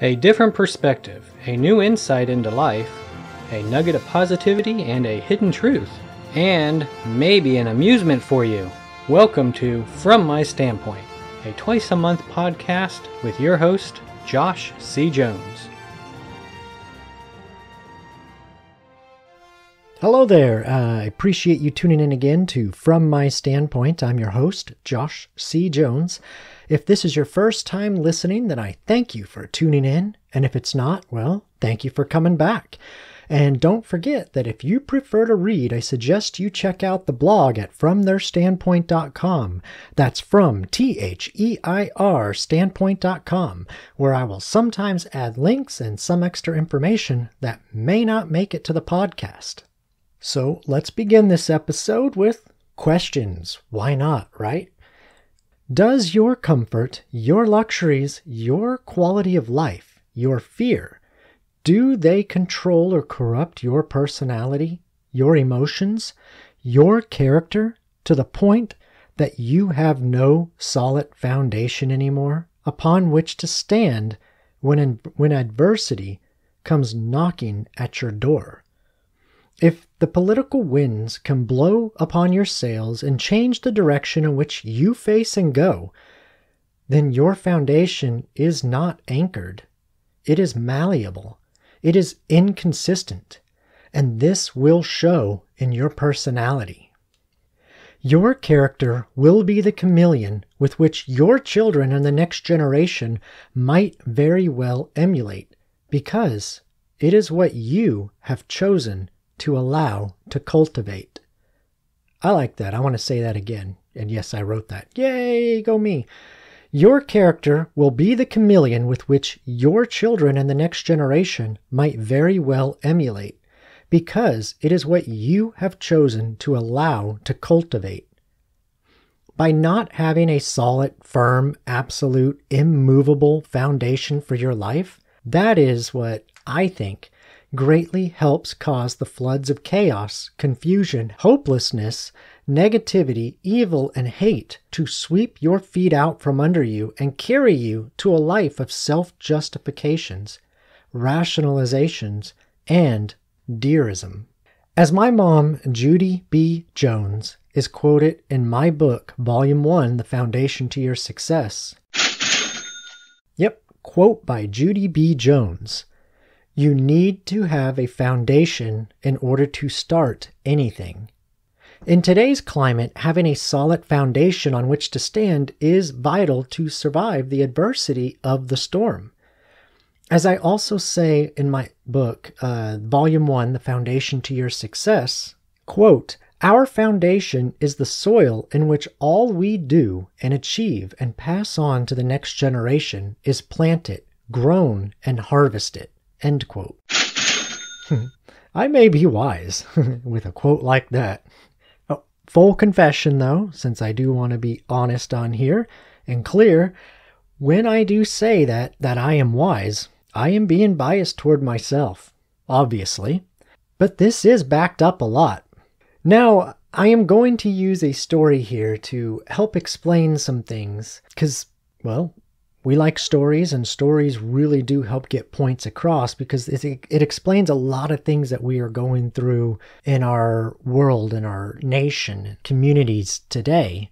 A different perspective, a new insight into life, a nugget of positivity and a hidden truth, and maybe an amusement for you. Welcome to From My Standpoint, a twice a month podcast with your host, Josh C. Jones. Hello there. Uh, I appreciate you tuning in again to From My Standpoint. I'm your host, Josh C. Jones. If this is your first time listening, then I thank you for tuning in. And if it's not, well, thank you for coming back. And don't forget that if you prefer to read, I suggest you check out the blog at FromTheirStandpoint.com. That's from T H E I R standpoint.com, where I will sometimes add links and some extra information that may not make it to the podcast. So let's begin this episode with questions. Why not, right? Does your comfort, your luxuries, your quality of life, your fear, do they control or corrupt your personality, your emotions, your character to the point that you have no solid foundation anymore upon which to stand when, when adversity comes knocking at your door? If the political winds can blow upon your sails and change the direction in which you face and go, then your foundation is not anchored. It is malleable. It is inconsistent. And this will show in your personality. Your character will be the chameleon with which your children and the next generation might very well emulate, because it is what you have chosen to allow, to cultivate. I like that. I want to say that again. And yes, I wrote that. Yay, go me. Your character will be the chameleon with which your children and the next generation might very well emulate, because it is what you have chosen to allow to cultivate. By not having a solid, firm, absolute, immovable foundation for your life, that is what I think greatly helps cause the floods of chaos, confusion, hopelessness, negativity, evil, and hate to sweep your feet out from under you and carry you to a life of self justifications, rationalizations, and deerism. As my mom, Judy B. Jones, is quoted in my book, Volume 1 The Foundation to Your Success. Yep, quote by Judy B. Jones. You need to have a foundation in order to start anything. In today's climate, having a solid foundation on which to stand is vital to survive the adversity of the storm. As I also say in my book, uh, Volume 1, The Foundation to Your Success, quote, Our foundation is the soil in which all we do and achieve and pass on to the next generation is planted, grown, and harvested. End quote. I may be wise with a quote like that. Oh, full confession, though, since I do want to be honest on here and clear, when I do say that that I am wise, I am being biased toward myself, obviously. But this is backed up a lot. Now, I am going to use a story here to help explain some things, because, well, we like stories, and stories really do help get points across because it, it explains a lot of things that we are going through in our world, in our nation, communities today,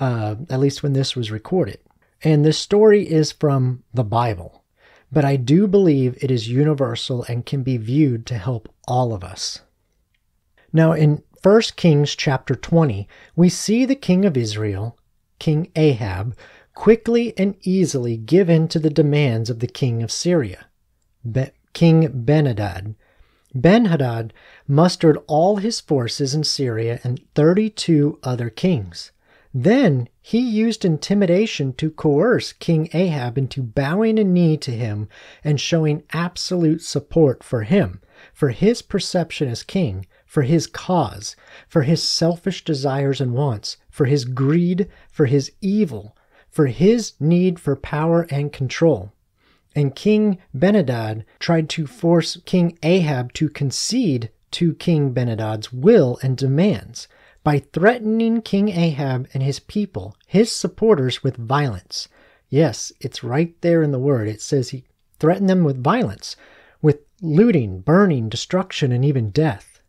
uh, at least when this was recorded. And this story is from the Bible, but I do believe it is universal and can be viewed to help all of us. Now, in 1 Kings chapter 20, we see the king of Israel, King Ahab, quickly and easily give in to the demands of the king of Syria, Be- King Benhadad. Benhadad mustered all his forces in Syria and 32 other kings. Then he used intimidation to coerce King Ahab into bowing a knee to him and showing absolute support for him, for his perception as king, for his cause, for his selfish desires and wants, for his greed, for his evil, for his need for power and control. And King Benhadad tried to force King Ahab to concede to King Benhadad's will and demands by threatening King Ahab and his people, his supporters, with violence. Yes, it's right there in the word. It says he threatened them with violence, with looting, burning, destruction, and even death.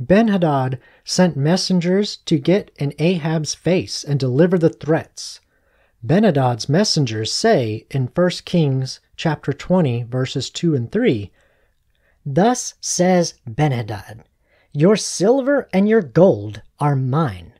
Benhadad sent messengers to get in Ahab's face and deliver the threats. Ben Hadad's messengers say in 1 Kings chapter 20 verses 2 and 3, Thus says Ben Hadad, Your silver and your gold are mine,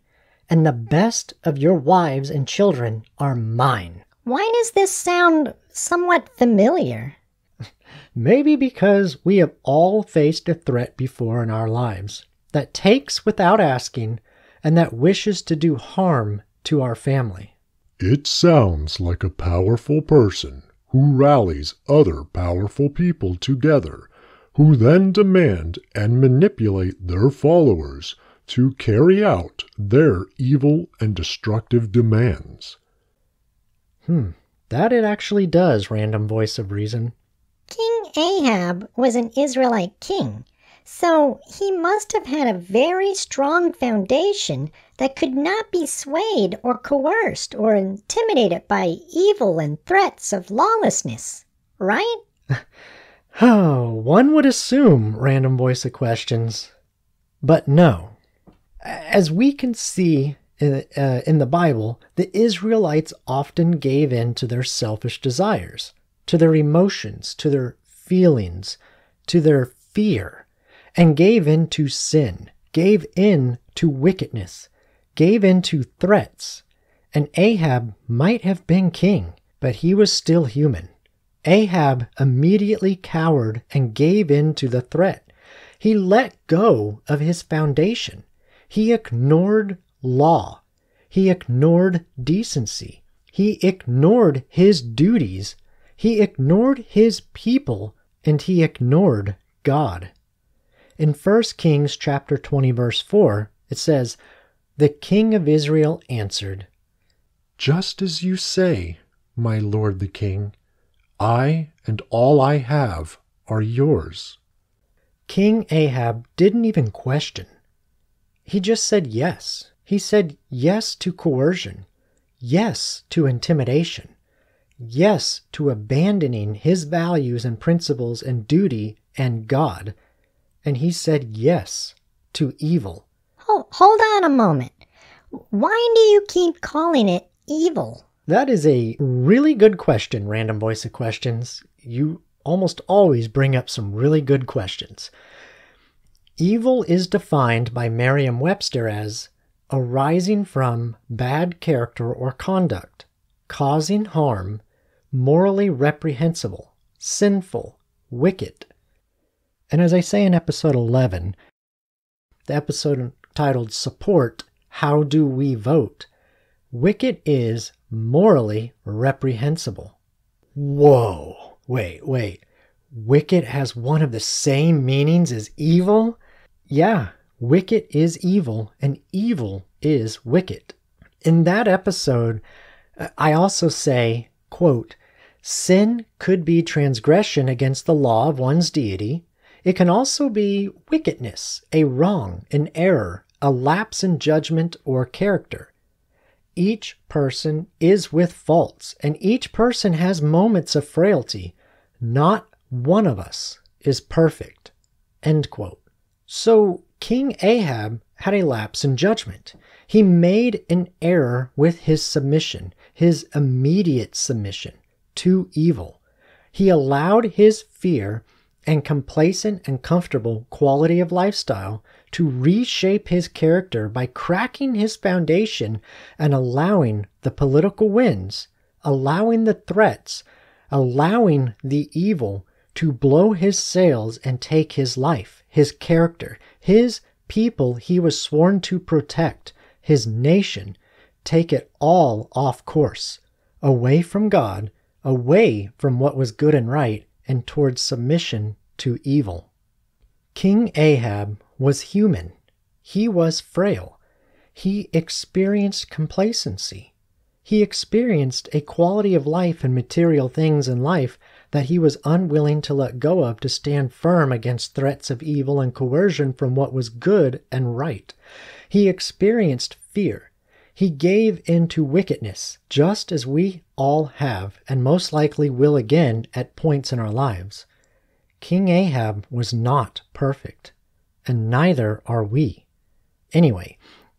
and the best of your wives and children are mine. Why does this sound somewhat familiar? Maybe because we have all faced a threat before in our lives that takes without asking and that wishes to do harm to our family. It sounds like a powerful person who rallies other powerful people together, who then demand and manipulate their followers to carry out their evil and destructive demands. Hmm, that it actually does, random voice of reason. King Ahab was an Israelite king, so he must have had a very strong foundation that could not be swayed or coerced or intimidated by evil and threats of lawlessness, right? Oh, one would assume, random voice of questions. But no. As we can see in, uh, in the Bible, the Israelites often gave in to their selfish desires, to their emotions, to their feelings, to their fear, and gave in to sin, gave in to wickedness, gave in to threats. And Ahab might have been king, but he was still human. Ahab immediately cowered and gave in to the threat. He let go of his foundation. He ignored law. He ignored decency. He ignored his duties. He ignored his people and he ignored God. In 1 Kings chapter 20 verse 4, it says, "The king of Israel answered, Just as you say, my lord the king, I and all I have are yours. King Ahab didn't even question. He just said yes. He said yes to coercion, yes to intimidation, yes to abandoning his values and principles and duty and God. And he said yes to evil. Hold, on a moment. Why do you keep calling it evil? That is a really good question, Random Voice of Questions. You almost always bring up some really good questions. Evil is defined by Merriam Webster as arising from bad character or conduct, causing harm, morally reprehensible, sinful, wicked. And as I say in episode 11, the episode titled Support How Do We Vote? Wicked is morally reprehensible. Whoa, wait, wait. Wicked has one of the same meanings as evil? Yeah, wicked is evil, and evil is wicked. In that episode, uh, I also say, quote, Sin could be transgression against the law of one's deity. It can also be wickedness, a wrong, an error, a lapse in judgment or character. Each person is with faults, and each person has moments of frailty. Not one of us is perfect. End quote. So King Ahab had a lapse in judgment. He made an error with his submission, his immediate submission to evil. He allowed his fear and complacent and comfortable quality of lifestyle to reshape his character by cracking his foundation and allowing the political winds, allowing the threats, allowing the evil to blow his sails and take his life, his character, his people he was sworn to protect, his nation, take it all off course, away from God, away from what was good and right, and towards submission to evil. King Ahab was human. He was frail. He experienced complacency. He experienced a quality of life and material things in life that he was unwilling to let go of to stand firm against threats of evil and coercion from what was good and right. He experienced fear. He gave in to wickedness, just as we all have, and most likely will again at points in our lives. King Ahab was not perfect, and neither are we. Anyway,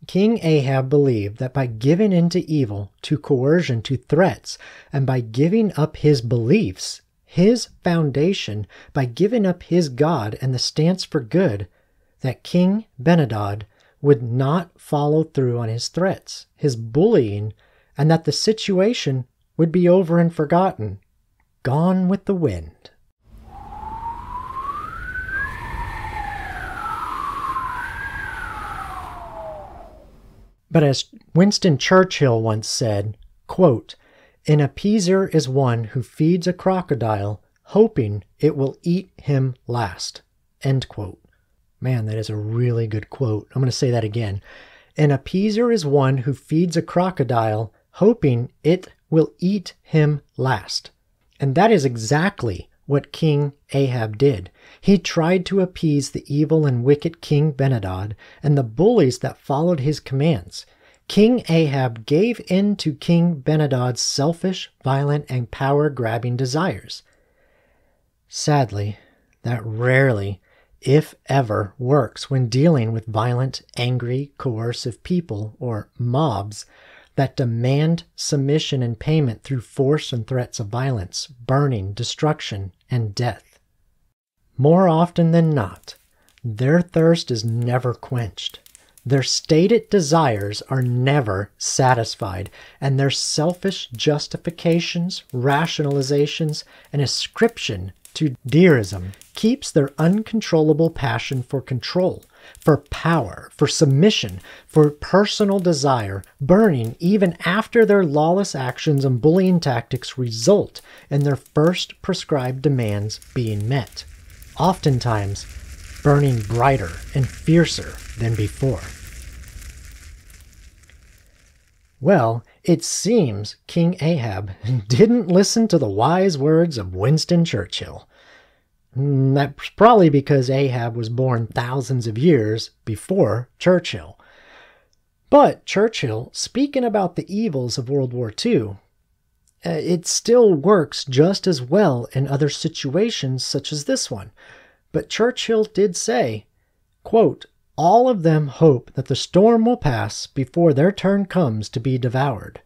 King Ahab believed that by giving in to evil, to coercion, to threats, and by giving up his beliefs, his foundation, by giving up his God and the stance for good, that King Benadad would not follow through on his threats, his bullying, and that the situation would be over and forgotten, gone with the wind. But as Winston Churchill once said, quote, An appeaser is one who feeds a crocodile, hoping it will eat him last. End quote. Man, that is a really good quote. I'm going to say that again. An appeaser is one who feeds a crocodile, hoping it will eat him last. And that is exactly what King Ahab did. He tried to appease the evil and wicked King Benadad and the bullies that followed his commands. King Ahab gave in to King Benadad's selfish, violent, and power grabbing desires. Sadly, that rarely if ever, works when dealing with violent, angry, coercive people or mobs that demand submission and payment through force and threats of violence, burning, destruction, and death. More often than not, their thirst is never quenched. Their stated desires are never satisfied, and their selfish justifications, rationalizations, and ascription to deism keeps their uncontrollable passion for control, for power, for submission, for personal desire burning even after their lawless actions and bullying tactics result in their first prescribed demands being met, oftentimes burning brighter and fiercer than before. Well, it seems King Ahab didn't listen to the wise words of Winston Churchill. Mm, that's probably because Ahab was born thousands of years before Churchill. But Churchill, speaking about the evils of World War II, uh, it still works just as well in other situations such as this one. But Churchill did say, quote, all of them hope that the storm will pass before their turn comes to be devoured.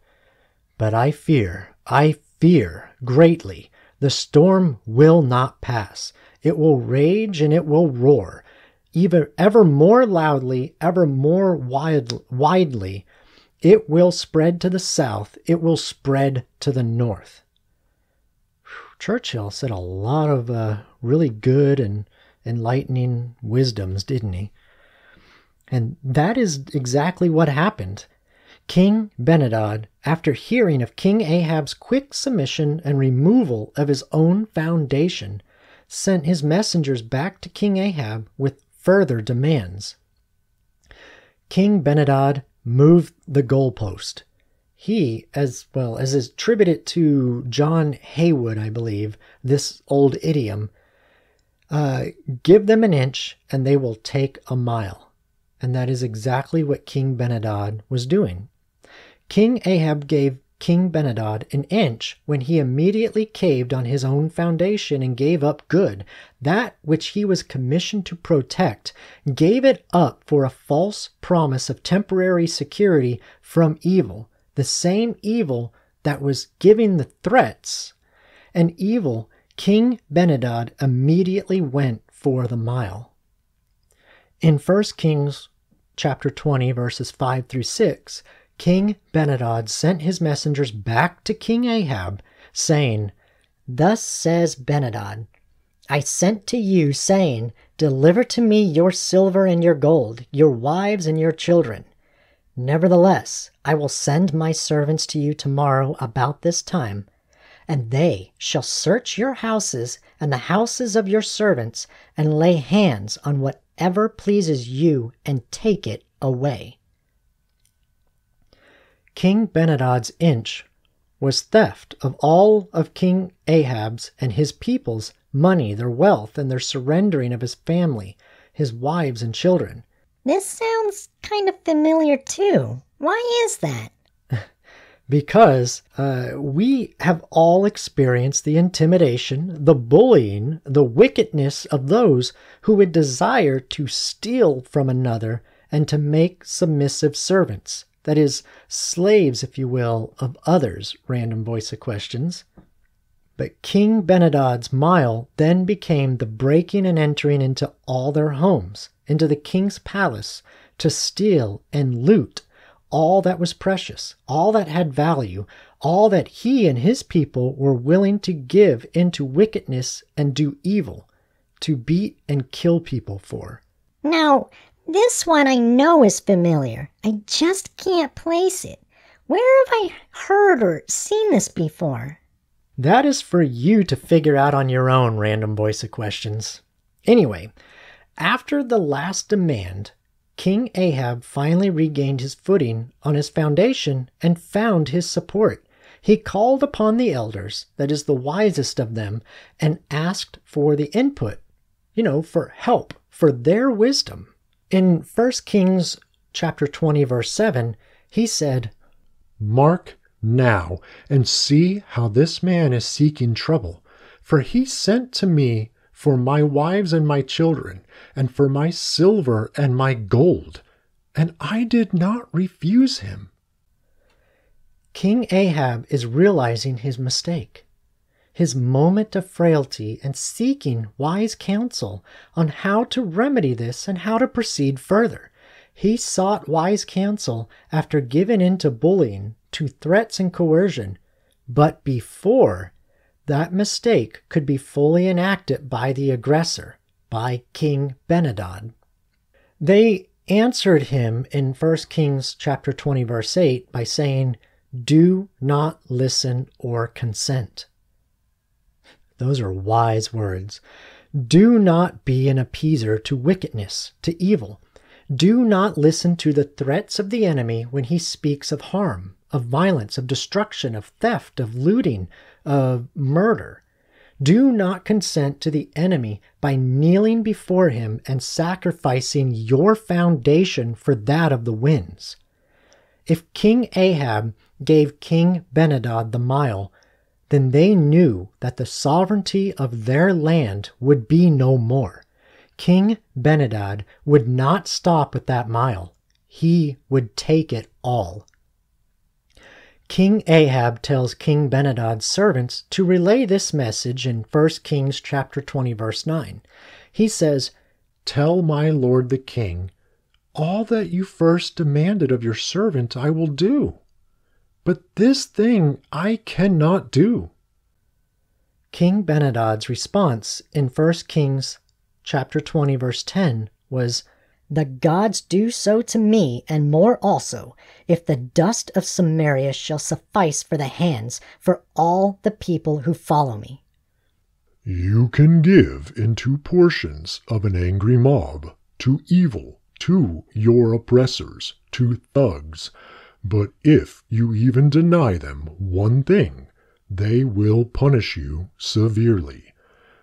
But I fear, I fear greatly, the storm will not pass. It will rage and it will roar, even ever more loudly, ever more wide, widely. It will spread to the south, it will spread to the north. Churchill said a lot of uh, really good and enlightening wisdoms, didn't he? And that is exactly what happened. King Benadad, after hearing of King Ahab's quick submission and removal of his own foundation, sent his messengers back to King Ahab with further demands. King Benadad moved the goalpost. He, as well as is attributed to John Heywood, I believe, this old idiom, uh, give them an inch and they will take a mile. And that is exactly what King Benadad was doing. King Ahab gave King Benadad an inch when he immediately caved on his own foundation and gave up good. That which he was commissioned to protect, gave it up for a false promise of temporary security from evil, the same evil that was giving the threats. And evil, King Benadad immediately went for the mile. In 1 Kings chapter 20, verses 5 through 6, King Benadad sent his messengers back to King Ahab, saying, Thus says Benadad, I sent to you, saying, Deliver to me your silver and your gold, your wives and your children. Nevertheless, I will send my servants to you tomorrow about this time, and they shall search your houses and the houses of your servants, and lay hands on whatever pleases you and take it away. King Benadad's inch was theft of all of King Ahab's and his people's money, their wealth, and their surrendering of his family, his wives and children. This sounds kind of familiar too. Why is that? because uh, we have all experienced the intimidation, the bullying, the wickedness of those who would desire to steal from another and to make submissive servants. That is, slaves, if you will, of others, random voice of questions. But King Benadad's mile then became the breaking and entering into all their homes, into the king's palace, to steal and loot all that was precious, all that had value, all that he and his people were willing to give into wickedness and do evil, to beat and kill people for. Now, this one I know is familiar. I just can't place it. Where have I heard or seen this before? That is for you to figure out on your own, random voice of questions. Anyway, after the last demand, King Ahab finally regained his footing on his foundation and found his support. He called upon the elders, that is, the wisest of them, and asked for the input, you know, for help, for their wisdom. In 1 Kings chapter 20 verse 7, he said, Mark now and see how this man is seeking trouble, for he sent to me for my wives and my children, and for my silver and my gold, and I did not refuse him. King Ahab is realizing his mistake, his moment of frailty, and seeking wise counsel on how to remedy this and how to proceed further. He sought wise counsel after giving in to bullying, to threats and coercion, but before that mistake could be fully enacted by the aggressor, by King Benadad. They answered him in 1 Kings chapter 20 verse 8 by saying, "Do not listen or consent." Those are wise words. Do not be an appeaser to wickedness, to evil. Do not listen to the threats of the enemy when he speaks of harm, of violence, of destruction, of theft, of looting, of murder. Do not consent to the enemy by kneeling before him and sacrificing your foundation for that of the winds. If King Ahab gave King Benadad the mile, then they knew that the sovereignty of their land would be no more. King Benadad would not stop at that mile. He would take it all. King Ahab tells King Benadad's servants to relay this message in 1 Kings chapter 20 verse 9. He says, Tell my lord the king, all that you first demanded of your servant I will do. But this thing I cannot do. King Benadad's response in 1 Kings chapter 20 verse 10 was, the gods do so to me, and more also, if the dust of Samaria shall suffice for the hands for all the people who follow me. You can give into portions of an angry mob, to evil, to your oppressors, to thugs, but if you even deny them one thing, they will punish you severely.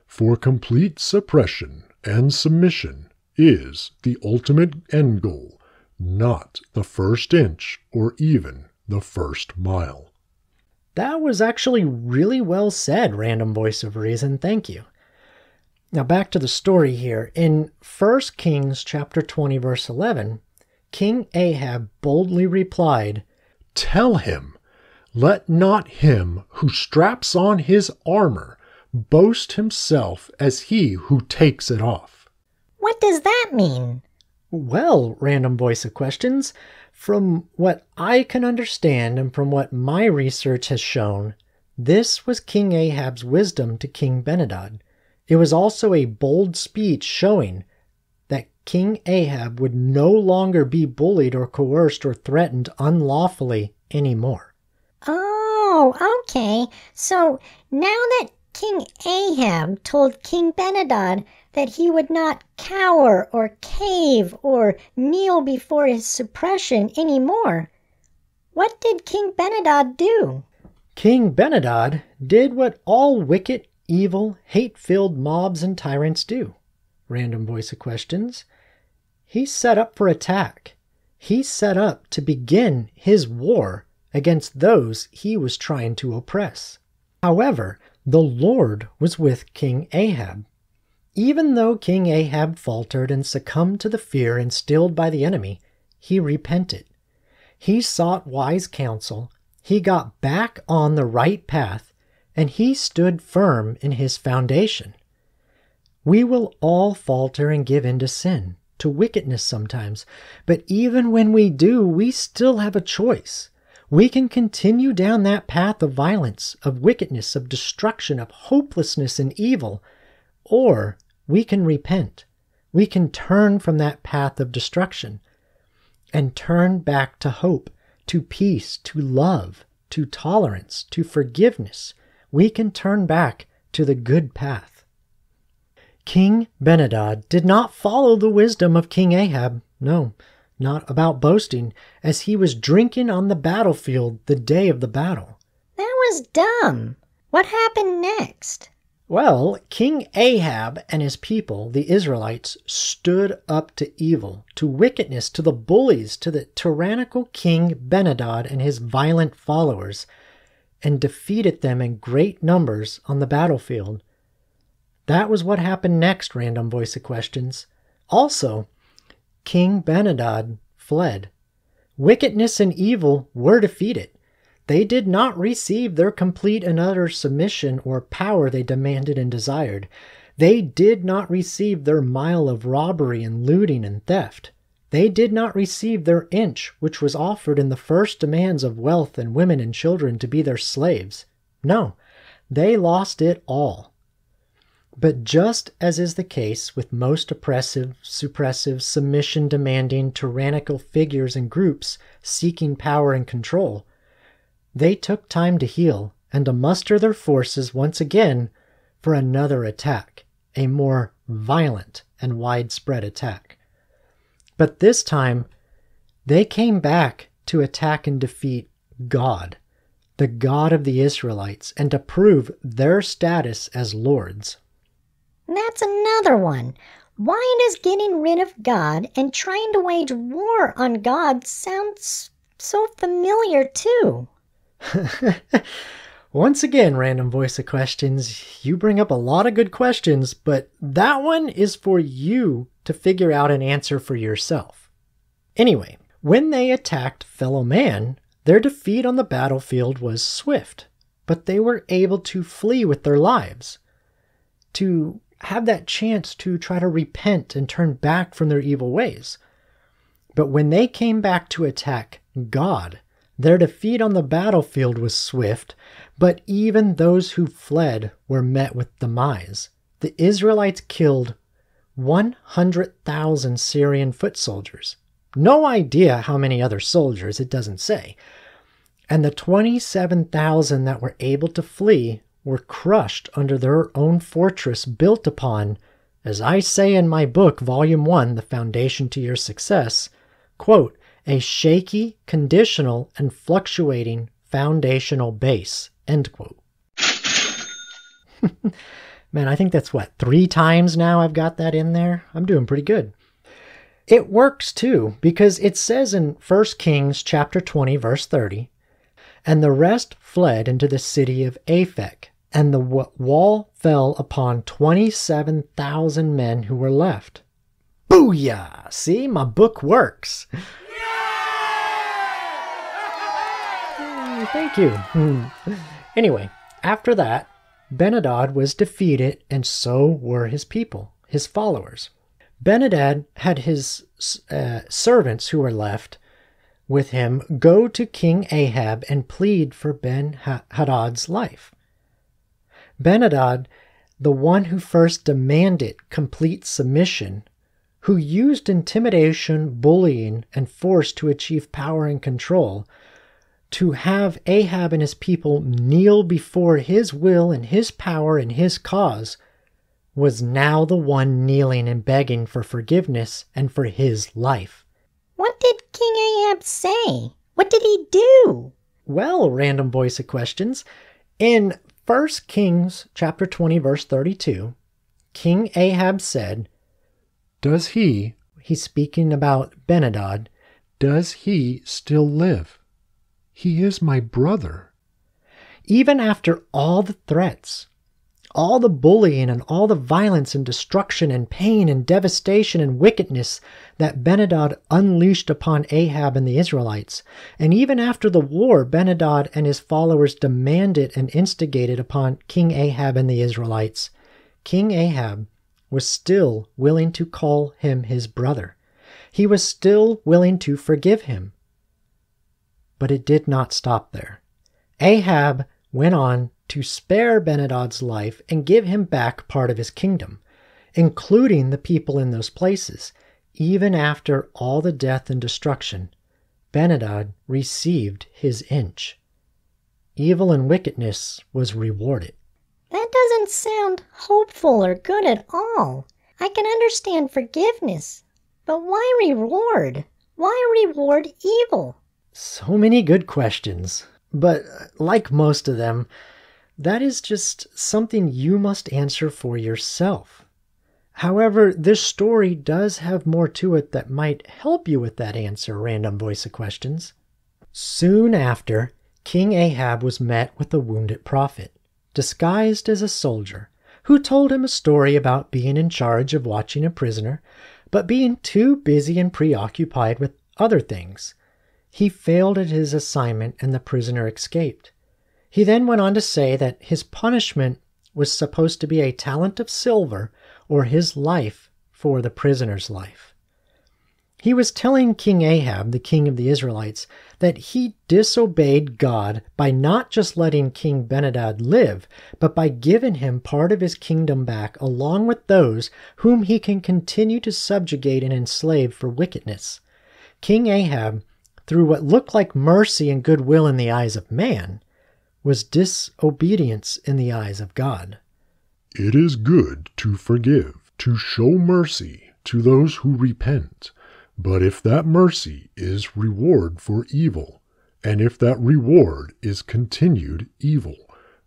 For complete suppression and submission is the ultimate end goal, not the first inch or even the first mile. That was actually really well said, Random Voice of Reason. Thank you. Now back to the story here. In 1 Kings chapter 20 verse 11, King Ahab boldly replied, Tell him, let not him who straps on his armor boast himself as he who takes it off. What does that mean? Well, random voice of questions, from what I can understand and from what my research has shown, this was King Ahab's wisdom to King Benadad. It was also a bold speech showing that King Ahab would no longer be bullied or coerced or threatened unlawfully anymore. Oh, okay. So now that King Ahab told King Benadad that he would not cower or cave or kneel before his suppression any more. What did King Benadad do? King Benadad did what all wicked, evil, hate filled mobs and tyrants do. Random voice of questions. He set up for attack. he set up to begin his war against those he was trying to oppress. However, the Lord was with King Ahab. Even though King Ahab faltered and succumbed to the fear instilled by the enemy, he repented. He sought wise counsel, he got back on the right path, and he stood firm in his foundation. We will all falter and give in to sin, to wickedness sometimes, but even when we do, we still have a choice. We can continue down that path of violence, of wickedness, of destruction, of hopelessness and evil, or we can repent. We can turn from that path of destruction and turn back to hope, to peace, to love, to tolerance, to forgiveness. We can turn back to the good path. King Benadad did not follow the wisdom of King Ahab. No, not about boasting, as he was drinking on the battlefield the day of the battle. That was dumb. What happened next? Well, King Ahab and his people, the Israelites, stood up to evil, to wickedness, to the bullies, to the tyrannical King Benadad and his violent followers, and defeated them in great numbers on the battlefield. That was what happened next, Random Voice of Questions. Also, King Benadad fled. Wickedness and evil were defeated. They did not receive their complete and utter submission or power they demanded and desired. They did not receive their mile of robbery and looting and theft. They did not receive their inch, which was offered in the first demands of wealth and women and children to be their slaves. No, they lost it all. But just as is the case with most oppressive, suppressive, submission demanding, tyrannical figures and groups seeking power and control, they took time to heal and to muster their forces once again for another attack, a more violent and widespread attack. But this time, they came back to attack and defeat God, the God of the Israelites, and to prove their status as lords. That's another one. Why does getting rid of God and trying to wage war on God sound so familiar too? Once again, random voice of questions, you bring up a lot of good questions, but that one is for you to figure out an answer for yourself. Anyway, when they attacked fellow man, their defeat on the battlefield was swift, but they were able to flee with their lives, to have that chance to try to repent and turn back from their evil ways. But when they came back to attack God, their defeat on the battlefield was swift, but even those who fled were met with demise. The Israelites killed 100,000 Syrian foot soldiers. No idea how many other soldiers, it doesn't say. And the 27,000 that were able to flee were crushed under their own fortress built upon, as I say in my book, Volume 1, The Foundation to Your Success, quote, a shaky, conditional, and fluctuating foundational base, end quote. Man, I think that's what, three times now I've got that in there? I'm doing pretty good. It works too, because it says in 1 Kings chapter 20, verse 30, and the rest fled into the city of Aphek, and the wall fell upon 27,000 men who were left. Booyah! See, my book works. thank you. Anyway, after that, Benadad was defeated, and so were his people, his followers. Benadad had his uh, servants who were left with him go to King Ahab and plead for Ben Hadad's life. Benadad, the one who first demanded complete submission, who used intimidation, bullying, and force to achieve power and control, to have Ahab and his people kneel before his will and his power and his cause, was now the one kneeling and begging for forgiveness and for his life. What did King Ahab say? What did he do? Well, random voice of questions. In 1 Kings chapter 20 verse 32, King Ahab said, Does he, he's speaking about Benadad, does he still live? He is my brother. Even after all the threats, all the bullying and all the violence and destruction and pain and devastation and wickedness that Benadad unleashed upon Ahab and the Israelites, and even after the war Benadad and his followers demanded and instigated upon King Ahab and the Israelites, King Ahab was still willing to call him his brother. He was still willing to forgive him. But it did not stop there. Ahab went on to spare Benadad's life and give him back part of his kingdom, including the people in those places. Even after all the death and destruction, Benadad received his inch. Evil and wickedness was rewarded. That doesn't sound hopeful or good at all. I can understand forgiveness, but why reward? Why reward evil? So many good questions. But uh, like most of them, that is just something you must answer for yourself. However, this story does have more to it that might help you with that answer, random voice of questions. Soon after, King Ahab was met with a wounded prophet, disguised as a soldier, who told him a story about being in charge of watching a prisoner, but being too busy and preoccupied with other things. He failed at his assignment and the prisoner escaped. He then went on to say that his punishment was supposed to be a talent of silver or his life for the prisoner's life. He was telling King Ahab, the king of the Israelites, that he disobeyed God by not just letting King Benadad live, but by giving him part of his kingdom back along with those whom he can continue to subjugate and enslave for wickedness. King Ahab, through what looked like mercy and goodwill in the eyes of man, was disobedience in the eyes of God. It is good to forgive, to show mercy to those who repent. But if that mercy is reward for evil, and if that reward is continued evil,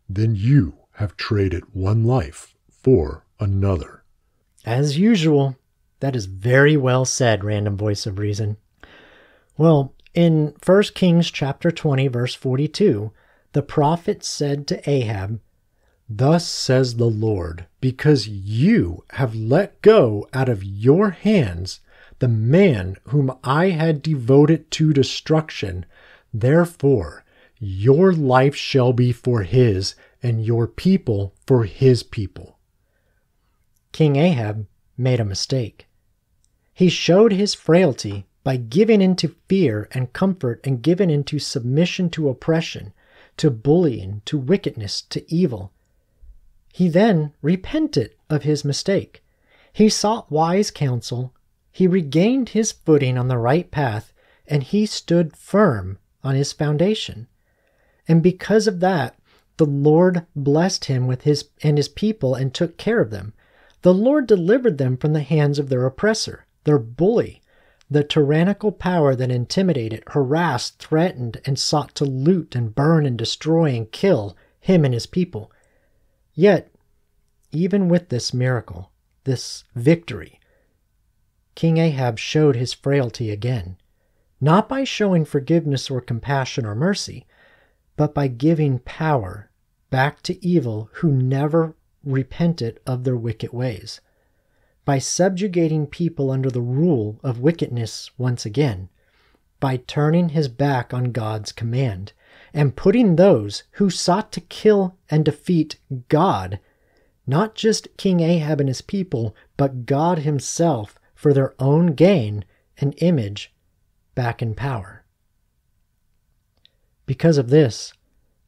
then you have traded one life for another. As usual, that is very well said, random voice of reason. Well, in 1 Kings chapter 20 verse 42, the prophet said to Ahab, Thus says the Lord, because you have let go out of your hands the man whom I had devoted to destruction, therefore your life shall be for his, and your people for his people. King Ahab made a mistake. He showed his frailty by giving into fear and comfort and giving into submission to oppression to bullying, to wickedness, to evil. He then repented of his mistake. He sought wise counsel, he regained his footing on the right path, and he stood firm on his foundation. And because of that, the Lord blessed him with his and his people and took care of them. The Lord delivered them from the hands of their oppressor, their bully, the tyrannical power that intimidated, harassed, threatened, and sought to loot and burn and destroy and kill him and his people. Yet, even with this miracle, this victory, King Ahab showed his frailty again, not by showing forgiveness or compassion or mercy, but by giving power back to evil who never repented of their wicked ways by subjugating people under the rule of wickedness once again, by turning his back on God's command, and putting those who sought to kill and defeat God, not just King Ahab and his people, but God himself, for their own gain and image, back in power. Because of this,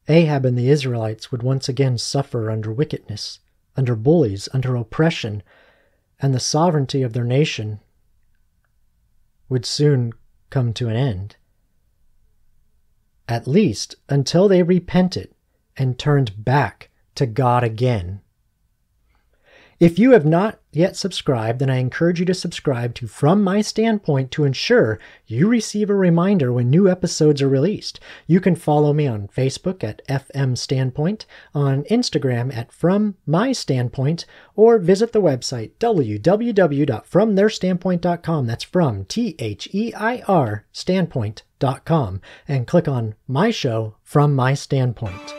Ahab and the Israelites would once again suffer under wickedness, under bullies, under oppression, and the sovereignty of their nation would soon come to an end. At least until they repented and turned back to God again. If you have not yet subscribed, then I encourage you to subscribe to From My Standpoint to ensure you receive a reminder when new episodes are released. You can follow me on Facebook at FM Standpoint, on Instagram at From My Standpoint, or visit the website www.fromtheirstandpoint.com. That's from T H E I R standpoint.com and click on my show From My Standpoint.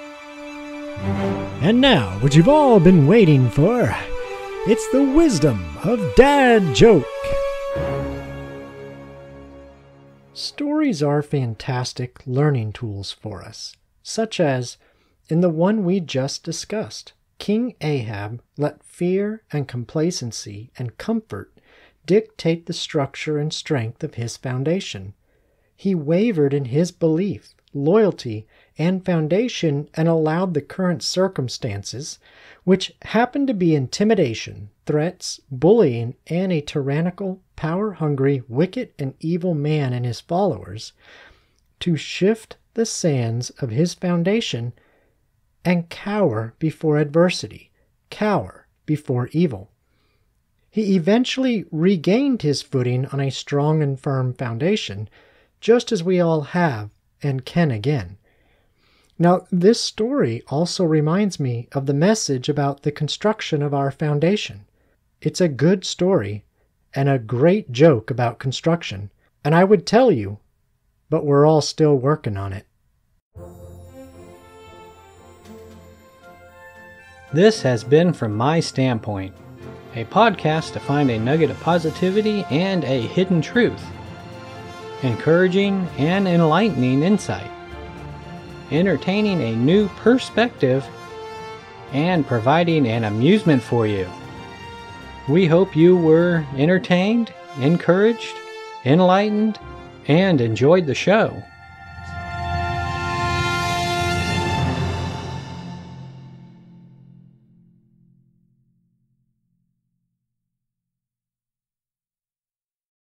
And now, what you've all been waiting for. It's the wisdom of Dad Joke. Stories are fantastic learning tools for us, such as in the one we just discussed. King Ahab let fear and complacency and comfort dictate the structure and strength of his foundation. He wavered in his belief, loyalty, and foundation and allowed the current circumstances which happened to be intimidation, threats, bullying, and a tyrannical, power hungry, wicked, and evil man and his followers, to shift the sands of his foundation and cower before adversity, cower before evil. He eventually regained his footing on a strong and firm foundation, just as we all have and can again. Now, this story also reminds me of the message about the construction of our foundation. It's a good story and a great joke about construction, and I would tell you, but we're all still working on it. This has been From My Standpoint, a podcast to find a nugget of positivity and a hidden truth, encouraging and enlightening insight entertaining a new perspective, and providing an amusement for you. We hope you were entertained, encouraged, enlightened, and enjoyed the show.